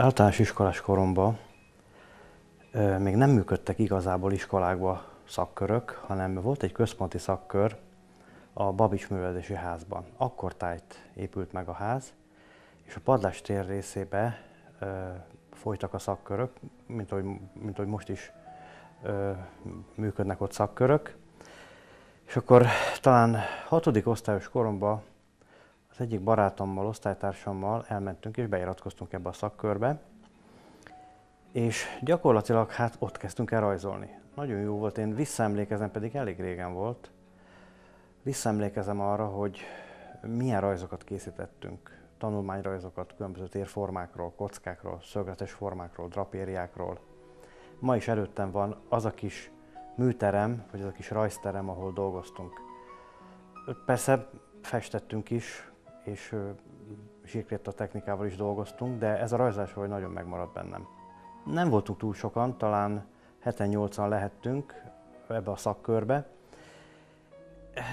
Általános iskolás koromban még nem működtek igazából iskolákba szakkörök, hanem volt egy központi szakkör a Babics Művelési Házban. Akkor tájt épült meg a ház, és a padlás tér részébe folytak a szakkörök, mint ahogy, mint ahogy most is működnek ott szakkörök. És akkor talán hatodik osztályos koromban az egyik barátommal, osztálytársammal elmentünk és beiratkoztunk ebbe a szakkörbe, és gyakorlatilag hát ott kezdtünk el rajzolni. Nagyon jó volt, én visszaemlékezem, pedig elég régen volt, visszaemlékezem arra, hogy milyen rajzokat készítettünk, tanulmányrajzokat különböző térformákról, kockákról, szögletes formákról, drapériákról. Ma is előttem van az a kis műterem, vagy az a kis rajzterem, ahol dolgoztunk. Persze festettünk is, és a technikával is dolgoztunk, de ez a rajzás vagy nagyon megmaradt bennem. Nem voltunk túl sokan, talán 7-8-an lehettünk ebbe a szakkörbe.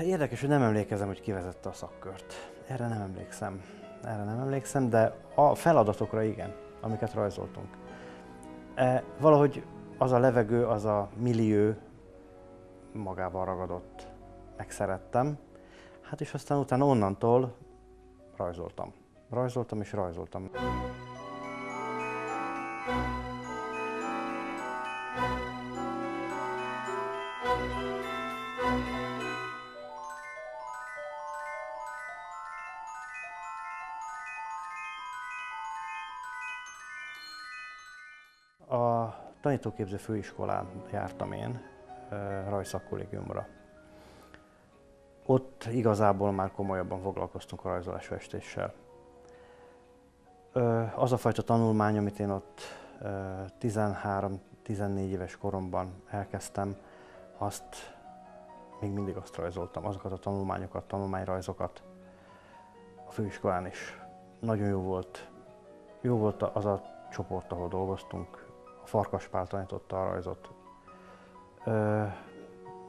Érdekes, hogy nem emlékezem, hogy kivezette a szakkört. Erre nem emlékszem. Erre nem emlékszem, de a feladatokra igen, amiket rajzoltunk. E, valahogy az a levegő, az a millió magával ragadott. Megszerettem. Hát és aztán utána onnantól rajzoltam. Rajzoltam és rajzoltam. A tanítóképző főiskolán jártam én, rajszakkollégiumra. Ott igazából már komolyabban foglalkoztunk a rajzolásfestéssel. Az a fajta tanulmány, amit én ott 13-14 éves koromban elkezdtem, azt még mindig azt rajzoltam, azokat a tanulmányokat, tanulmányrajzokat a főiskolán is. Nagyon jó volt. Jó volt az a csoport, ahol dolgoztunk. A Farkaspál tanította a rajzot.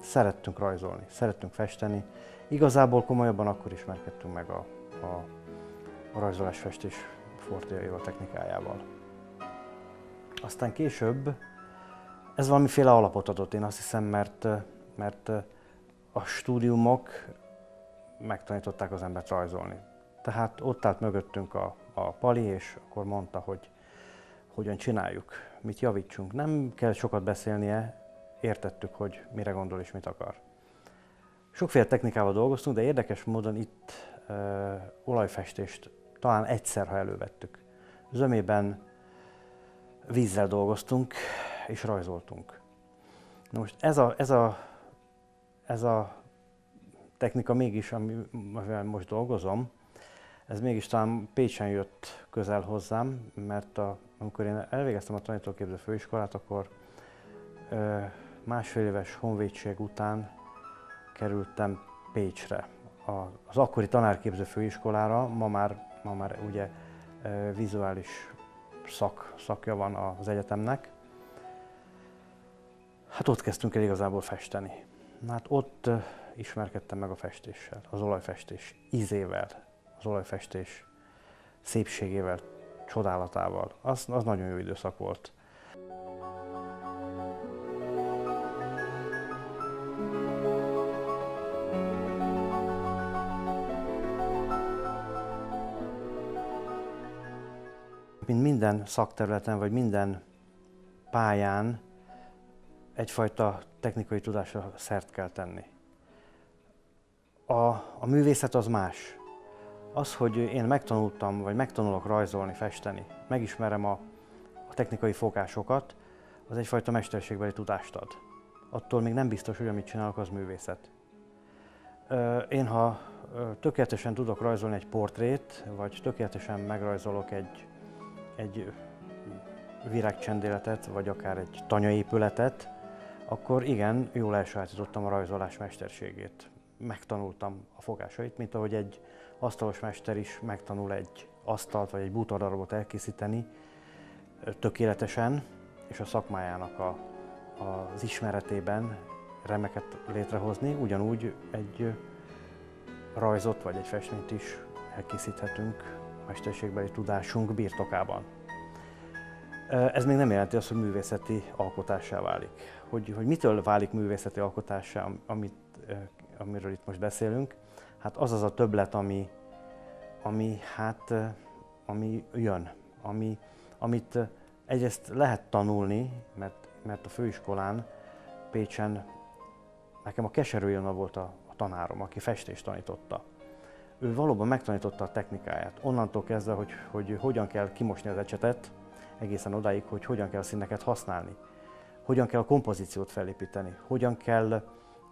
Szerettünk rajzolni, szerettünk festeni. Igazából komolyabban akkor ismerkedtünk meg a, a, a rajzolás-festés fortéjaival, technikájával. Aztán később ez valamiféle alapot adott, én azt hiszem, mert, mert a stúdiumok megtanították az embert rajzolni. Tehát ott állt mögöttünk a, a Pali, és akkor mondta, hogy hogyan csináljuk, mit javítsunk. Nem kell sokat beszélnie, értettük, hogy mire gondol és mit akar. Sokféle technikával dolgoztunk, de érdekes módon itt ö, olajfestést talán egyszer, ha elővettük. Zömében vízzel dolgoztunk és rajzoltunk. Na most ez a, ez a, ez a technika mégis, amivel most dolgozom, ez mégis talán Pécsen jött közel hozzám, mert a, amikor én elvégeztem a tanítóképző főiskolát, akkor ö, másfél éves honvédség után kerültem Pécsre, az akkori tanárképző főiskolára, ma már, ma már ugye vizuális szak, szakja van az egyetemnek. Hát ott kezdtünk el igazából festeni. Hát ott ismerkedtem meg a festéssel, az olajfestés ízével, az olajfestés szépségével, csodálatával. Az, az nagyon jó időszak volt. Mint minden szakterületen, vagy minden pályán egyfajta technikai tudásra szert kell tenni. A, a művészet az más az, hogy én megtanultam, vagy megtanulok rajzolni, festeni, megismerem a, a technikai fogásokat, az egyfajta mesterségbeli tudást ad. Attól még nem biztos, hogy amit csinálok, az művészet. Én, ha tökéletesen tudok rajzolni egy portrét, vagy tökéletesen megrajzolok egy, egy virágcsendéletet, vagy akár egy tanyaépületet, akkor igen, jól elsajátítottam a rajzolás mesterségét. Megtanultam a fogásait, mint ahogy egy asztalos mester is megtanul egy asztalt vagy egy bútordarabot elkészíteni tökéletesen, és a szakmájának a, az ismeretében remeket létrehozni, ugyanúgy egy rajzot vagy egy festményt is elkészíthetünk mesterségbeli tudásunk birtokában. Ez még nem jelenti azt, hogy művészeti alkotássá válik. Hogy, hogy mitől válik művészeti alkotássá, amit, amiről itt most beszélünk? Hát az az a többlet, ami, ami, hát, ami jön, ami, amit egyrészt lehet tanulni, mert, mert a főiskolán Pécsen nekem a Keserű Jona volt a, a tanárom, aki festést tanította. Ő valóban megtanította a technikáját. Onnantól kezdve, hogy, hogy hogyan kell kimosni az ecsetet, egészen odáig, hogy hogyan kell a színeket használni, hogyan kell a kompozíciót felépíteni, hogyan kell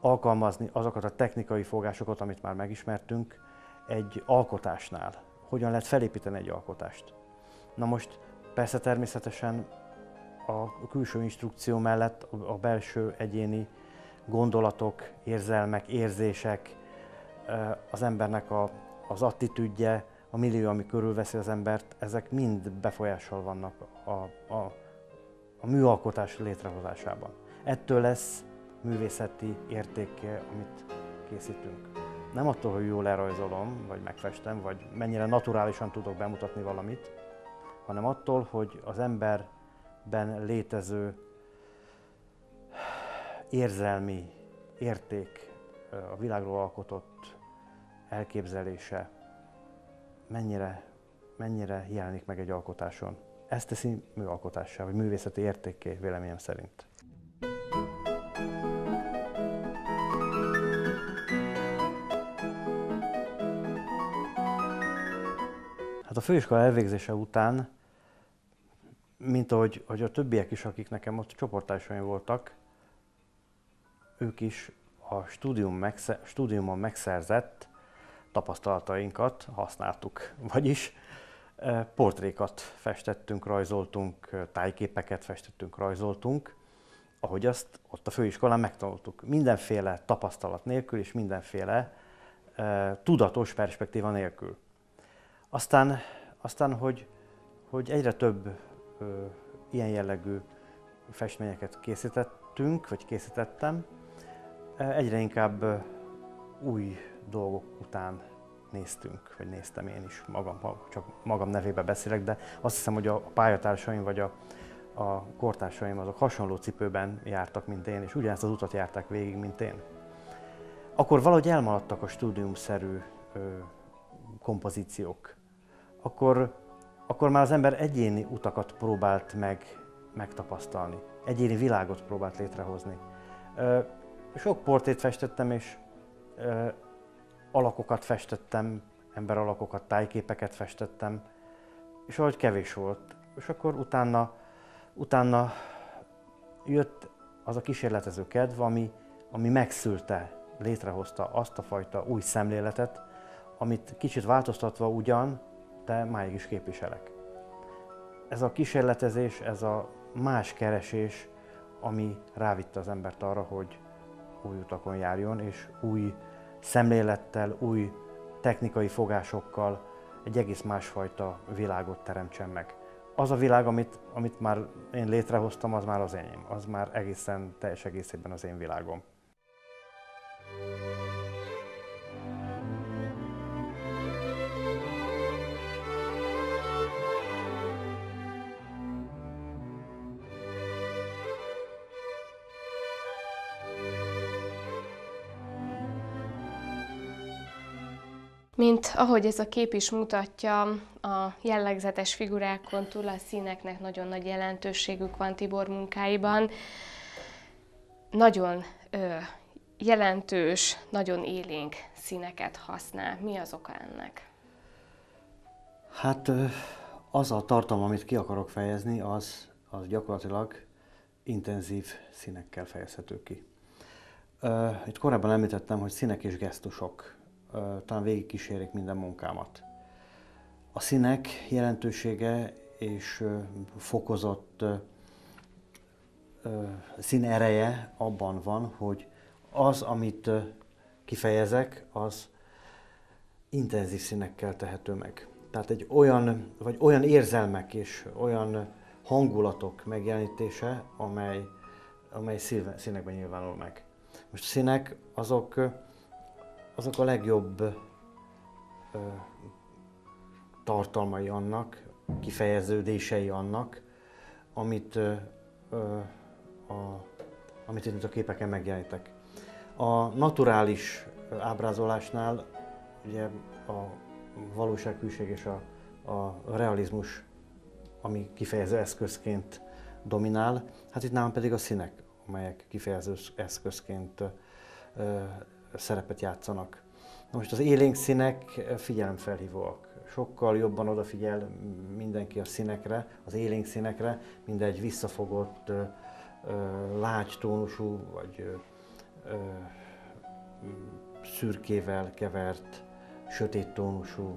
alkalmazni azokat a technikai fogásokat, amit már megismertünk egy alkotásnál, hogyan lehet felépíteni egy alkotást. Na most persze természetesen a külső instrukció mellett a belső egyéni gondolatok, érzelmek, érzések, az embernek a, az attitűdje, a millió, ami körülveszi az embert, ezek mind befolyással vannak a, a, a műalkotás létrehozásában. Ettől lesz művészeti értéke, amit készítünk. Nem attól, hogy jól lerajzolom, vagy megfestem, vagy mennyire naturálisan tudok bemutatni valamit, hanem attól, hogy az emberben létező érzelmi érték, a világról alkotott elképzelése mennyire, mennyire jelenik meg egy alkotáson. Ez teszi műalkotássá, vagy művészeti értékké véleményem szerint. Hát a főiskola elvégzése után, mint ahogy, ahogy a többiek is, akik nekem ott csoportársaim voltak, ők is a stúdium megszer, stúdiumon megszerzett tapasztalatainkat használtuk. Vagyis portrékat festettünk, rajzoltunk, tájképeket festettünk, rajzoltunk, ahogy azt ott a főiskolán megtanultuk. Mindenféle tapasztalat nélkül és mindenféle tudatos perspektíva nélkül. Aztán, aztán hogy, hogy egyre több ö, ilyen jellegű festményeket készítettünk, vagy készítettem, egyre inkább új dolgok után néztünk, vagy néztem én is magam, csak magam nevébe beszélek, de azt hiszem, hogy a pályatársaim vagy a, a kortársaim azok hasonló cipőben jártak, mint én, és ugyanezt az utat járták végig, mint én. Akkor valahogy elmaradtak a stúdiumszerű ö, kompozíciók. Akkor, akkor már az ember egyéni utakat próbált meg megtapasztalni, egyéni világot próbált létrehozni. Ö, sok portét festettem, és ö, alakokat festettem, emberalakokat, tájképeket festettem, és ahogy kevés volt. És akkor utána, utána jött az a kísérletező kedv, ami, ami megszülte, létrehozta azt a fajta új szemléletet, amit kicsit változtatva ugyan, de máig is képviselek. Ez a kísérletezés, ez a más keresés, ami rávitte az embert arra, hogy új utakon járjon, és új szemlélettel, új technikai fogásokkal egy egész másfajta világot teremtsen meg. Az a világ, amit, amit már én létrehoztam, az már az enyém. Az már egészen teljes egészében az én világom. Mint ahogy ez a kép is mutatja, a jellegzetes figurákon túl a színeknek nagyon nagy jelentőségük van Tibor munkáiban. Nagyon ö, jelentős, nagyon élénk színeket használ. Mi az oka ennek? Hát az a tartalom, amit ki akarok fejezni, az, az gyakorlatilag intenzív színekkel fejezhető ki. Itt korábban említettem, hogy színek és gesztusok talán végigkísérik minden munkámat. A színek jelentősége és fokozott szín ereje abban van, hogy az, amit kifejezek, az intenzív színekkel tehető meg. Tehát egy olyan, vagy olyan érzelmek és olyan hangulatok megjelenítése, amely, amely színekben nyilvánul meg. Most a színek azok azok a legjobb ö, tartalmai annak, kifejeződései annak, amit, ö, a, amit itt a képeken megjelenítek. A naturális ábrázolásnál ugye a valósághűség és a, a realizmus, ami kifejező eszközként dominál, hát itt nálam pedig a színek, amelyek kifejező eszközként ö, szerepet játszanak. Na most az élénk színek figyelemfelhívóak. Sokkal jobban odafigyel mindenki a színekre, az élénk színekre, mint egy visszafogott, ö, ö, lágy tónusú, vagy szürkével kevert, sötét tónusú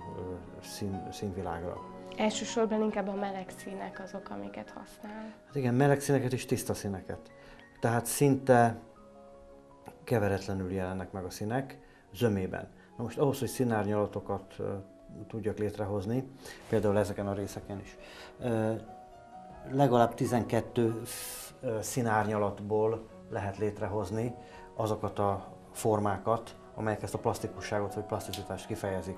szín, színvilágra. Elsősorban inkább a meleg színek azok, amiket használ. Hát igen, meleg színeket és tiszta színeket. Tehát szinte keveretlenül jelennek meg a színek zömében. Na most ahhoz, hogy színárnyalatokat tudjak létrehozni, például ezeken a részeken is, legalább 12 uh, színárnyalatból lehet létrehozni azokat a formákat, amelyek ezt a plastikusságot vagy plasticitást kifejezik.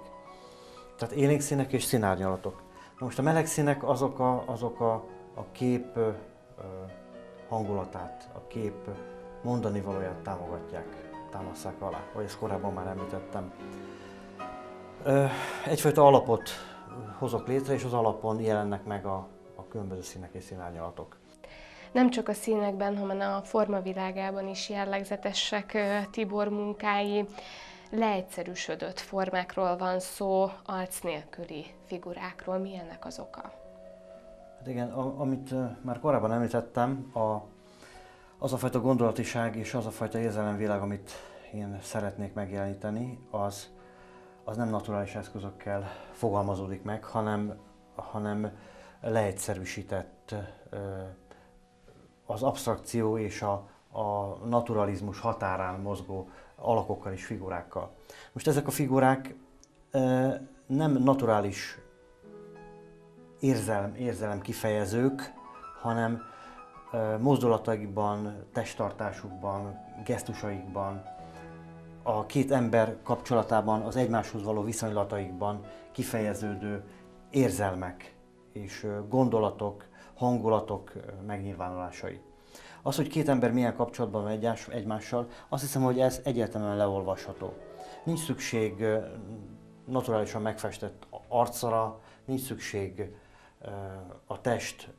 Tehát élénkszínek és színárnyalatok. Na most a meleg színek azok a, azok a, a kép hangulatát, a kép mondani valóját támogatják, támaszák alá, ahogy ezt korábban már említettem. Egyfajta alapot hozok létre, és az alapon jelennek meg a, a különböző színek és színárnyalatok nem csak a színekben, hanem a formavilágában is jellegzetesek Tibor munkái. Leegyszerűsödött formákról van szó, arc nélküli figurákról. Mi ennek az oka? Hát igen, amit már korábban említettem, a, az a fajta gondolatiság és az a fajta érzelemvilág, amit én szeretnék megjeleníteni, az, az nem naturális eszközökkel fogalmazódik meg, hanem, hanem leegyszerűsített az abstrakció és a, a naturalizmus határán mozgó alakokkal és figurákkal. Most ezek a figurák nem naturális érzelem, érzelem kifejezők, hanem mozdulataikban, testtartásukban, gesztusaikban, a két ember kapcsolatában, az egymáshoz való viszonylataikban kifejeződő érzelmek és gondolatok, hangulatok megnyilvánulásai. Az, hogy két ember milyen kapcsolatban van egymással, azt hiszem, hogy ez egyértelműen leolvasható. Nincs szükség naturálisan megfestett arcra, nincs szükség a test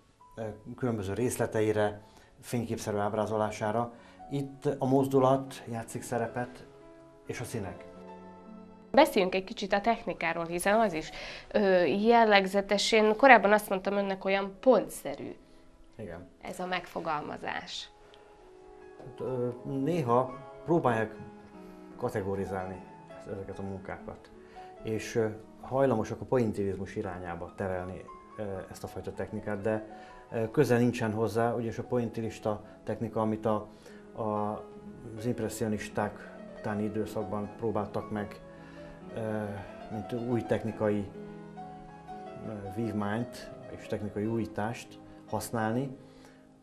különböző részleteire, fényképszerű ábrázolására. Itt a mozdulat játszik szerepet, és a színek. Beszéljünk egy kicsit a technikáról, hiszen az is ö, jellegzetes. Én korábban azt mondtam önnek, olyan pontszerű Igen. ez a megfogalmazás. Hát, néha próbálják kategorizálni ezeket a munkákat, és hajlamosak a pointilizmus irányába terelni ezt a fajta technikát, de ö, közel nincsen hozzá, ugyanis a pointilista technika, amit a, a, az impressionisták utáni időszakban próbáltak meg mint új technikai vívmányt és technikai újítást használni,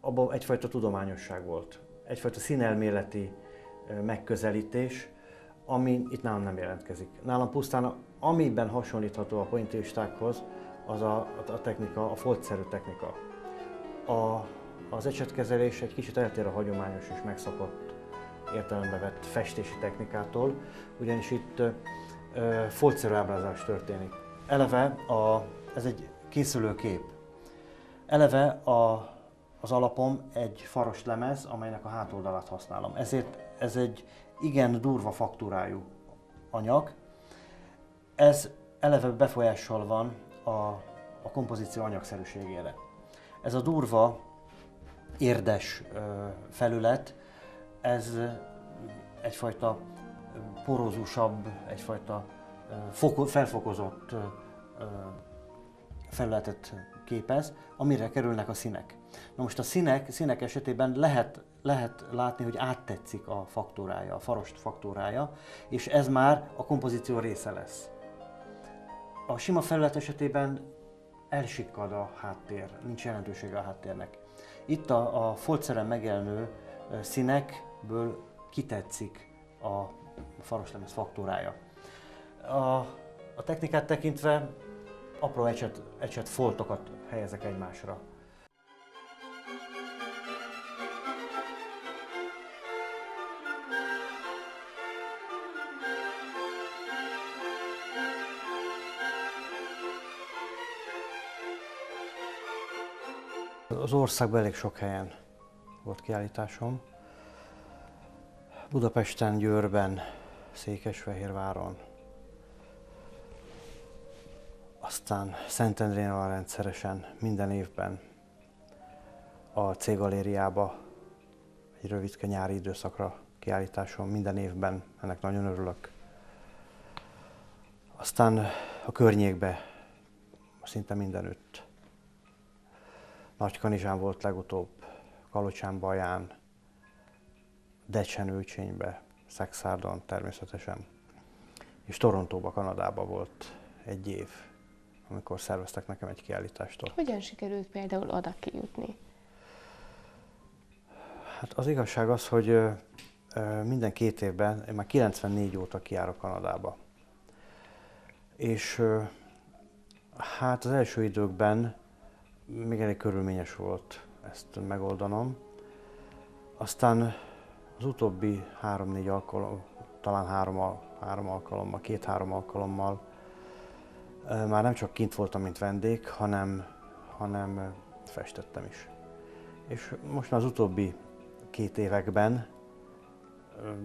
abban egyfajta tudományosság volt, egyfajta színelméleti megközelítés, ami itt nálam nem jelentkezik. Nálam pusztán amiben hasonlítható a pointillistákhoz, az a, a technika, a foltszerű technika. A, az ecsetkezelés egy kicsit eltér a hagyományos és megszokott értelembe vett festési technikától, ugyanis itt foltszerű ábrázás történik. Eleve a, ez egy készülő kép. Eleve a, az alapom egy faros lemez, amelynek a hátoldalát használom. Ezért ez egy igen durva faktúrájú anyag. Ez eleve befolyással van a, a kompozíció anyagszerűségére. Ez a durva, érdes felület, ez egyfajta porózusabb, egyfajta felfokozott felületet képez, amire kerülnek a színek. Na most a színek, színek esetében lehet, lehet látni, hogy áttetszik a faktúrája, a farost faktúrája, és ez már a kompozíció része lesz. A sima felület esetében elsikkad a háttér, nincs jelentősége a háttérnek. Itt a, a foltszeren megjelenő színekből kitetszik a faroslemez faktúrája. A, a technikát tekintve apró ecset, ecset foltokat helyezek egymásra. Az országban elég sok helyen volt kiállításom. Budapesten, Győrben, Székesfehérváron, aztán Szentendrén van rendszeresen minden évben a C-galériába egy rövidke nyári időszakra kiállításon minden évben, ennek nagyon örülök. Aztán a környékbe szinte mindenütt. Nagykanizsán volt legutóbb, Kalocsán, Baján, Decsenőcsénybe, Szexárdon természetesen. És Torontóba, Kanadába volt egy év, amikor szerveztek nekem egy kiállítást Hogyan sikerült például oda kijutni? Hát az igazság az, hogy minden két évben, én már 94 óta kiárok Kanadába. És hát az első időkben még elég körülményes volt ezt megoldanom. Aztán az utóbbi három-négy alkalom, talán három, három alkalommal, két-három alkalommal már nem csak kint voltam, mint vendég, hanem, hanem festettem is. És most már az utóbbi két években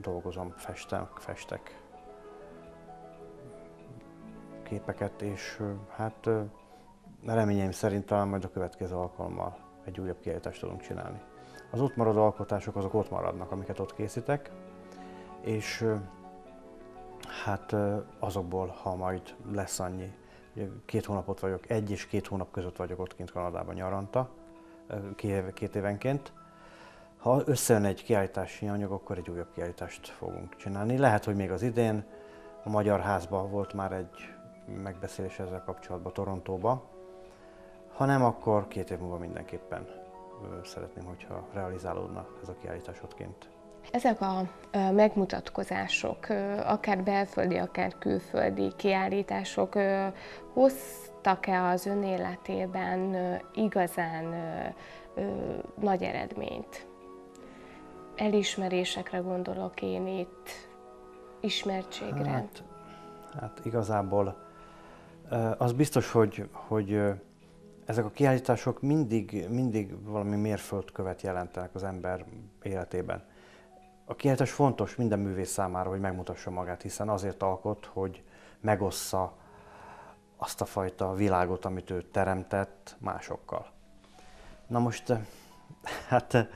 dolgozom, festek, festek képeket, és hát reményeim szerint talán majd a következő alkalommal egy újabb kiállítást tudunk csinálni. Az ott maradó alkotások azok ott maradnak, amiket ott készítek, és hát azokból, ha majd lesz annyi, két hónapot vagyok, egy és két hónap között vagyok ott kint Kanadában nyaranta, két évenként, ha összejön egy kiállítási anyag, akkor egy újabb kiállítást fogunk csinálni. Lehet, hogy még az idén a Magyar Házban volt már egy megbeszélés ezzel kapcsolatban Torontóba. Ha nem, akkor két év múlva mindenképpen szeretném, hogyha realizálódna ez a kiállítás ottként. Ezek a megmutatkozások, akár belföldi, akár külföldi kiállítások hoztak-e az ön életében igazán nagy eredményt? elismerésekre gondolok én itt, ismertségre? Hát, hát igazából az biztos, hogy, hogy ezek a kiállítások mindig, mindig valami mérföldkövet jelentenek az ember életében. A kiállítás fontos minden művész számára, hogy megmutassa magát, hiszen azért alkot, hogy megossza azt a fajta világot, amit ő teremtett másokkal. Na most, hát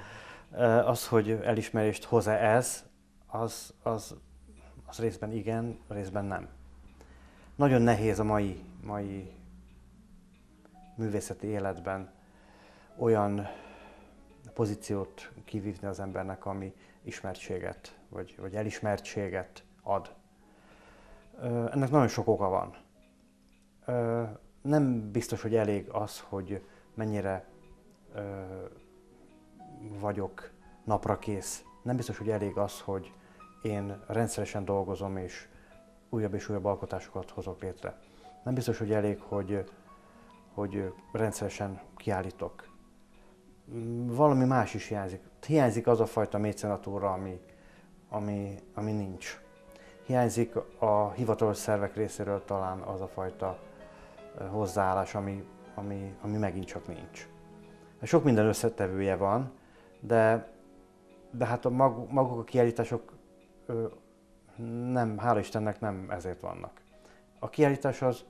az, hogy elismerést hoz-e ez, az, az, az részben igen, részben nem. Nagyon nehéz a mai, mai művészeti életben olyan pozíciót kivívni az embernek, ami ismertséget, vagy, vagy elismertséget ad. Ennek nagyon sok oka van. Nem biztos, hogy elég az, hogy mennyire vagyok napra kész. Nem biztos, hogy elég az, hogy én rendszeresen dolgozom és újabb és újabb alkotásokat hozok létre. Nem biztos, hogy elég, hogy, hogy rendszeresen kiállítok. Valami más is hiányzik. Hiányzik az a fajta mécenatúra, ami, ami, ami nincs. Hiányzik a hivatalos szervek részéről talán az a fajta hozzáállás, ami, ami, ami megint csak nincs. Sok minden összetevője van, de, de hát a mag, maguk a kiállítások nem, hála Istennek nem ezért vannak. A kiállítás az,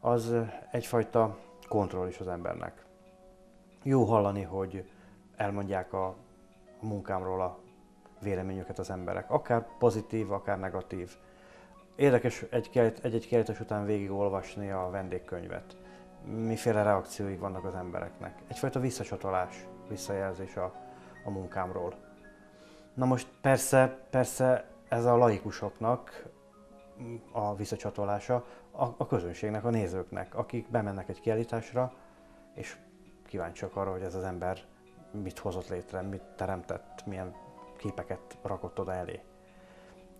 az egyfajta kontroll is az embernek. Jó hallani, hogy elmondják a, a munkámról a véleményüket az emberek, akár pozitív, akár negatív. Érdekes egy-egy kiállítás után végigolvasni a vendégkönyvet. Miféle reakcióik vannak az embereknek. Egyfajta visszacsatolás, visszajelzés a, a munkámról. Na most persze, persze ez a laikusoknak a visszacsatolása, a, a közönségnek, a nézőknek, akik bemennek egy kiállításra, és kíváncsiak arra, hogy ez az ember mit hozott létre, mit teremtett, milyen képeket rakott oda elé.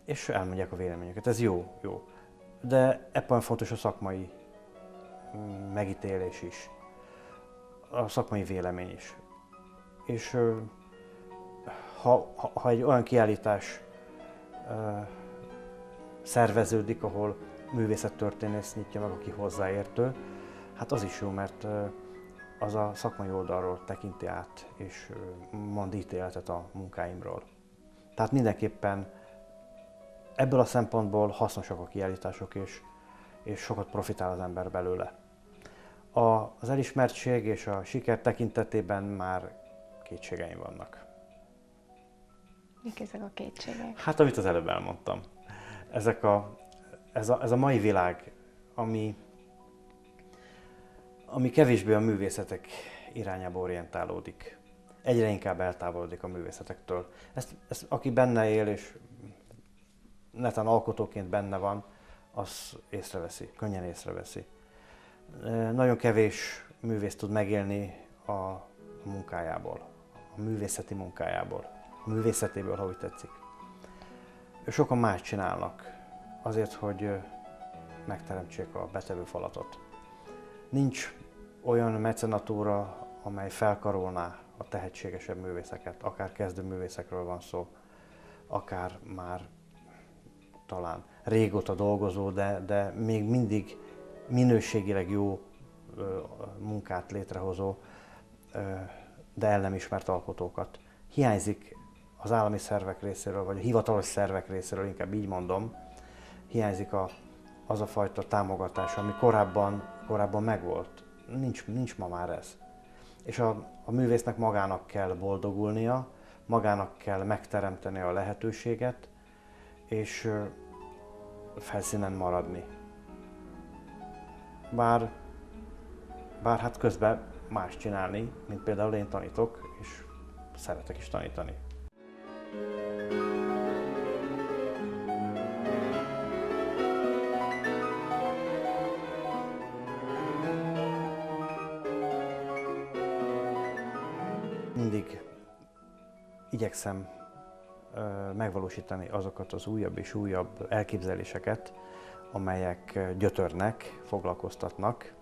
És elmondják a véleményüket. Ez jó, jó. De ebben fontos a szakmai mm, megítélés is, a szakmai vélemény is. És ha, ha egy olyan kiállítás szerveződik, ahol művészettörténész nyitja meg, aki hozzáértő, hát az is jó, mert az a szakmai oldalról tekinti át, és mond ítéletet a munkáimról. Tehát mindenképpen ebből a szempontból hasznosak a kiállítások, és, és sokat profitál az ember belőle. A, az elismertség és a siker tekintetében már kétségeim vannak. Mik ezek a kétségek? Hát, amit az előbb elmondtam. Ezek a, ez, a, ez a mai világ, ami, ami kevésbé a művészetek irányába orientálódik. Egyre inkább eltávolodik a művészetektől. Ezt, ezt aki benne él és netán alkotóként benne van, az észreveszi, könnyen észreveszi. Nagyon kevés művész tud megélni a munkájából, a művészeti munkájából, a művészetéből, ha úgy tetszik. Sokan más csinálnak azért, hogy megteremtsék a betevő falatot. Nincs olyan mecenatúra, amely felkarolná a tehetségesebb művészeket, akár kezdő művészekről van szó, akár már talán régóta dolgozó, de, de még mindig minőségileg jó ö, munkát létrehozó, ö, de el nem ismert alkotókat. Hiányzik az állami szervek részéről, vagy a hivatalos szervek részéről, inkább így mondom, hiányzik a, az a fajta támogatás, ami korábban, korábban megvolt. Nincs, nincs ma már ez. És a, a művésznek magának kell boldogulnia, magának kell megteremteni a lehetőséget, és felszínen maradni. Bár, bár hát közben más csinálni, mint például én tanítok, és szeretek is tanítani. Mindig igyekszem megvalósítani azokat az újabb és újabb elképzeléseket, amelyek gyötörnek, foglalkoztatnak,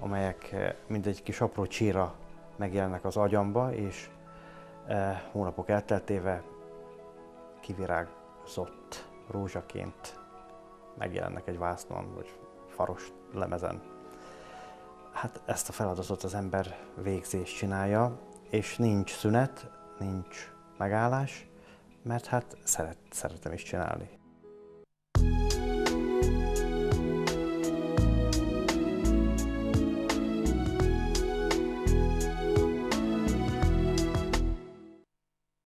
amelyek mint egy kis apró csíra megjelennek az agyamba, és hónapok elteltéve kivirágzott rózsaként megjelennek egy vásznon, vagy faros lemezen. Hát ezt a feladatot az ember végzés csinálja, és nincs szünet, nincs megállás, mert hát szeret, szeretem is csinálni.